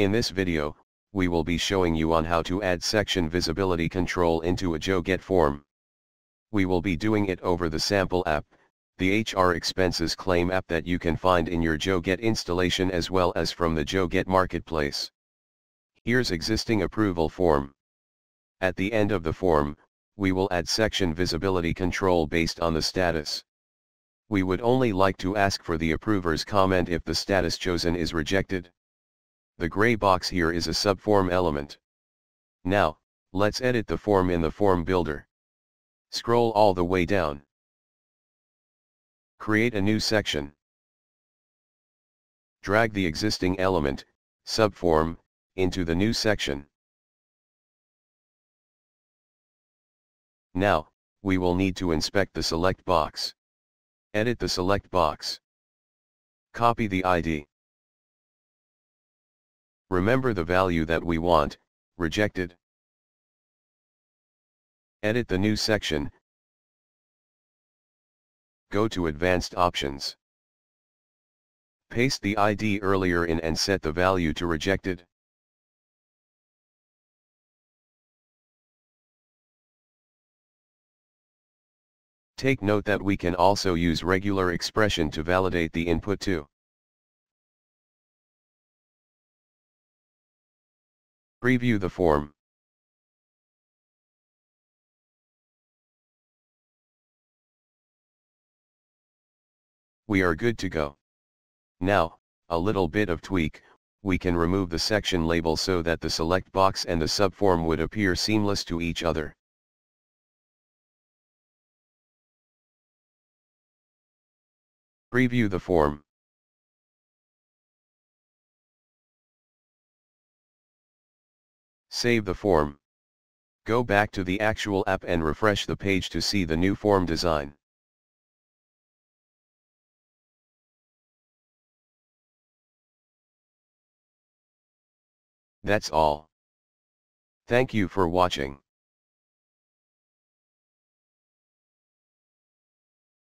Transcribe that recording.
In this video, we will be showing you on how to add section visibility control into a Joget form. We will be doing it over the sample app, the HR expenses claim app that you can find in your Joget installation as well as from the Joget marketplace. Here's existing approval form. At the end of the form, we will add section visibility control based on the status. We would only like to ask for the approver's comment if the status chosen is rejected. The gray box here is a subform element. Now, let's edit the form in the form builder. Scroll all the way down. Create a new section. Drag the existing element, subform, into the new section. Now, we will need to inspect the select box. Edit the select box. Copy the ID. Remember the value that we want, rejected. Edit the new section. Go to Advanced Options. Paste the ID earlier in and set the value to rejected. Take note that we can also use regular expression to validate the input too. Preview the form. We are good to go. Now, a little bit of tweak, we can remove the section label so that the select box and the subform would appear seamless to each other. Preview the form. Save the form. Go back to the actual app and refresh the page to see the new form design. That's all. Thank you for watching.